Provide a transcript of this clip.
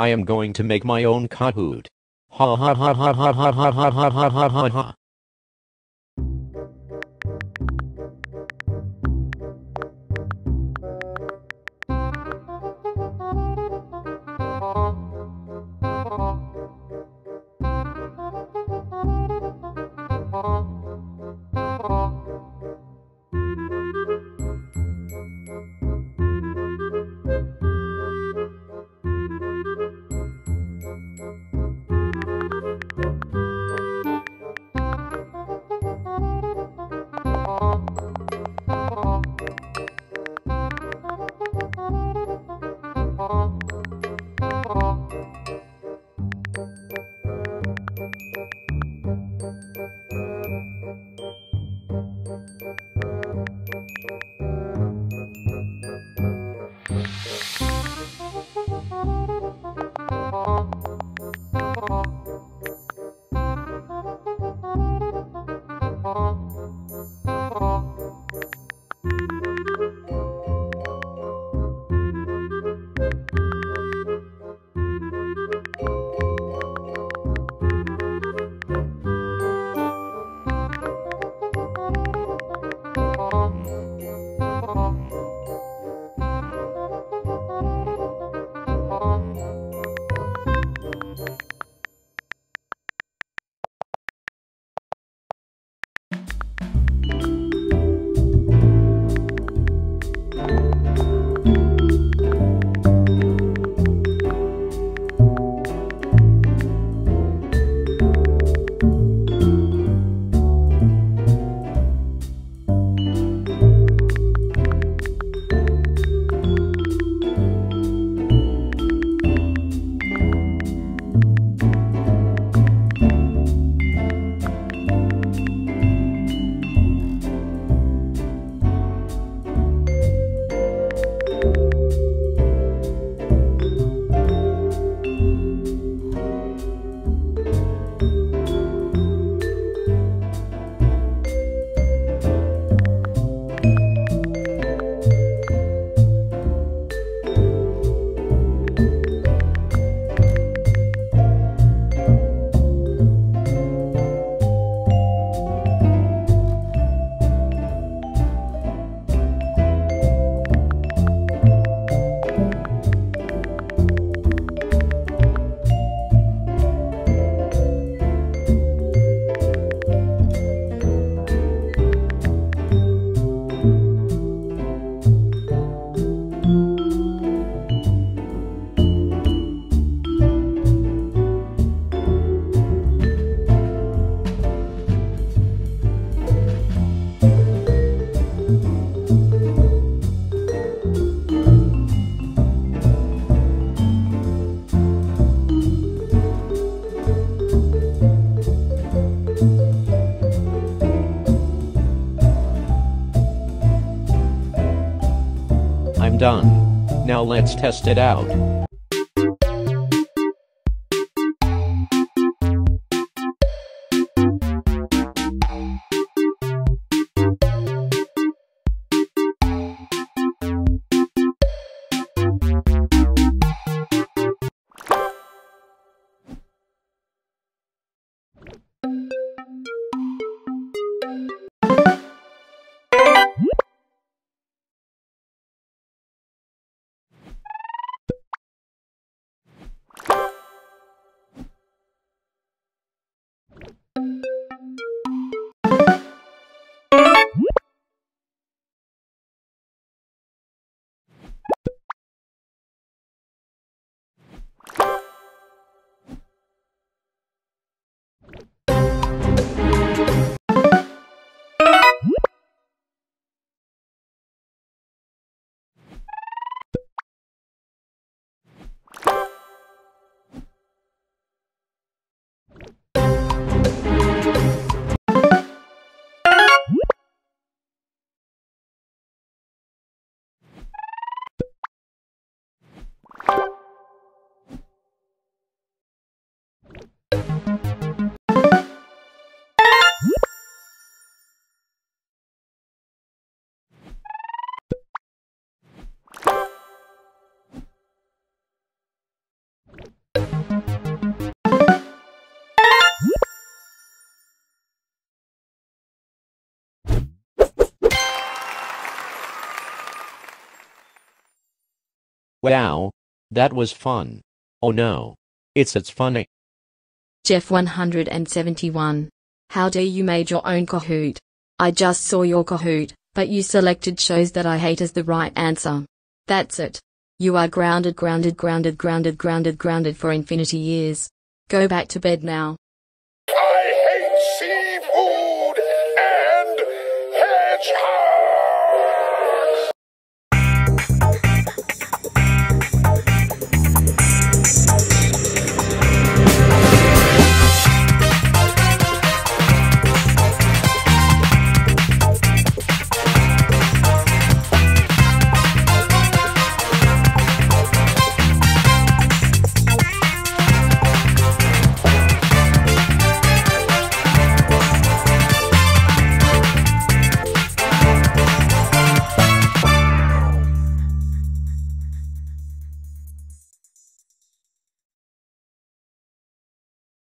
I am going to make my own Kahoot. Ha ha ha ha ha ha ha ha ha ha ha ha done. Now let's test it out. Wow. That was fun. Oh no. It's ItsFunneh. Jeff 171. How dare you made your own Kahoot? I just saw your Kahoot, but you selected shows that I hate as the right answer. That's it. You are grounded, grounded, grounded, grounded, grounded, grounded for infinity years. Go back to bed now.